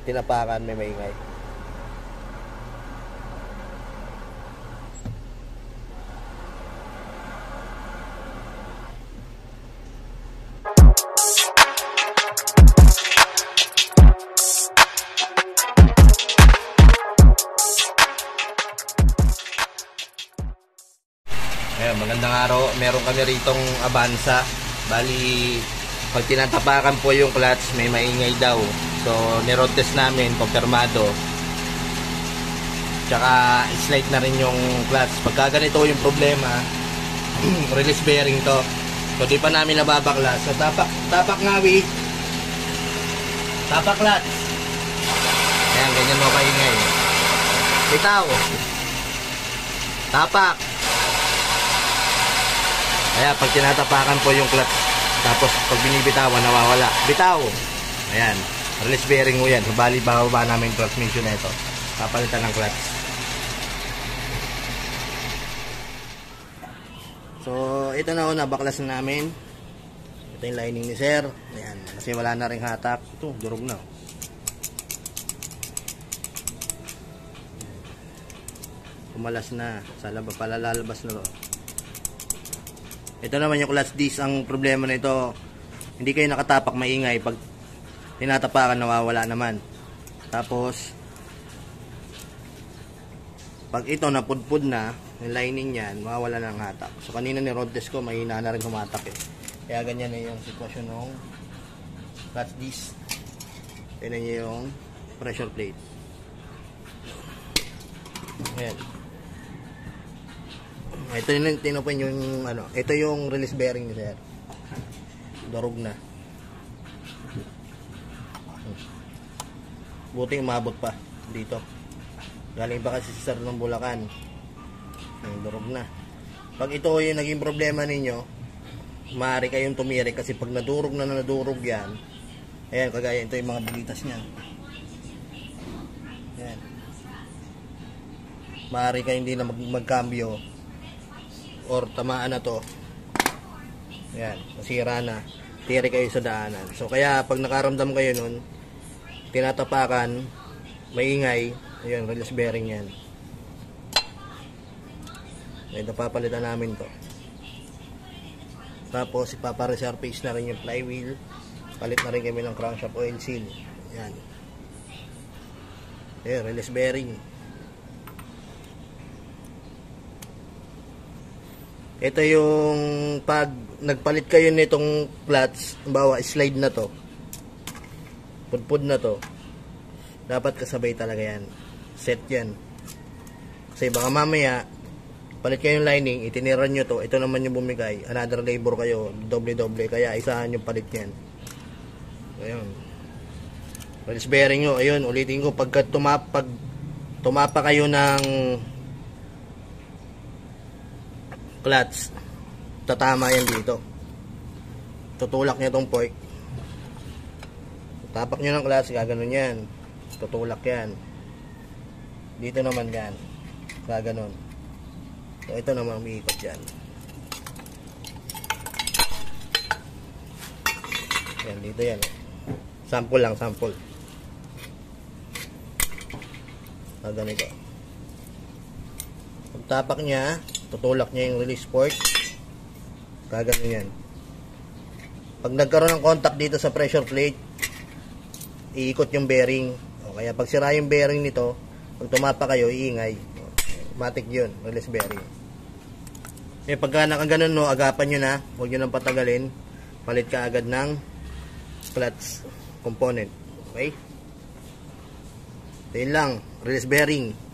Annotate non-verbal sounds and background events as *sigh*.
Tinapakan, may maingay. Ayan, magandang araw. Meron kami ritong Avanza. Bali, pag tinatapakan po yung clutch, may maingay daw. So, niroad test namin, kumpirmado. Tsaka, slide na rin yung clutch. Pagka ganito yung problema, *clears throat* release bearing to. So, di pa namin nababaklas. So, tapak, tapak ngawi. Tapak clutch. Ayan, ganyan mo kaingay. Bitaw. Tapak. Kaya pag tinatapakan po yung clutch, tapos pag binibitawan, nawawala. Bitaw! Ayan. Release bearing mo yan. Bali, bababa namin transmission na ito. Papalitan ng clutch. So, ito na ho, nabaklas na namin. Ito yung lining ni sir. Ayan. Kasi wala na rin hatak. Ito, durog na. Kumalas na. Sa labas, palalalabas na to. Ito naman yung clutch disc. Ang problema nito, hindi kayo nakatapak maingay. Pag tinatapakan, nawawala naman. Tapos, pag ito napudpud na, yung lining niyan, mawawala ng hatak. So, kanina ni test ko, mahina na rin humatak eh. Kaya ganyan na yung sitwasyon ng clutch disc. Tignan niyo yung pressure plate. Ayan. Ito yung tinupin yung ano, ito yung release bearing ni sir. Durog na. Buti umabot pa dito. Galing pa kasi si sir ng Bulacan. Ang durog na. Pag ito yung naging problema ninyo, maaari kayong tumirik kasi pag nadurog na nadurog yan, ayan, kagaya ito yung mga bulitas niya. Ayan. Maaari kayo hindi na mag magkambyo or tamaan na to yan, nasira na tiri kayo sa daanan so kaya pag nakaramdam kayo nun tinatapakan maingay. Ayun, release bearing yan. Ay napapalitan namin to. Tapos ipapa-resurface na rin yung flywheel. Palit na rin kami ng crankshaft oil seal. Yan. Ayun, release bearing. Ito yung pag nagpalit kayo nitong clutch, bawa slide na to. Pudpud na to. Dapat kasabay talaga yan. Set yan. Kasi baka mamaya, palit kayo yung lining, itiniran nyo to, ito naman yung bumigay, another labor kayo, doble-doble, kaya isahan yung palit yan. Ayun. Release bearing nyo, ayun, ulitin ko, pagka tumap, pag tumapa kayo ng clutch tatama yan dito tutulak niya tong fork tapak nyo ng clutch gaganon yan. Tutulak yan. Dito naman yan. Gaganon. So ito naman umiikot yan yan dito yan. Sample lang sample. Ah, ganito. Pag tapak niya tutulak niya yung release port. Gagano yan. Pag nagkaroon ng contact dito sa pressure plate iikot yung bearing. O kaya pag sira yung bearing nito pag tumapa kayo iingay. Matik yun release bearing. Eh pagka nakaganon no agapan nyo na huwag nyo nang patagalin. Palit ka agad ng clutch component. Okay? Ito lang release bearing